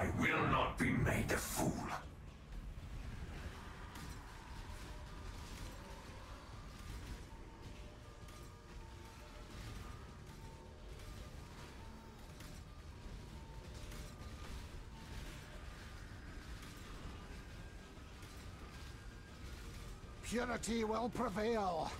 I will not be made a fool. Purity will prevail.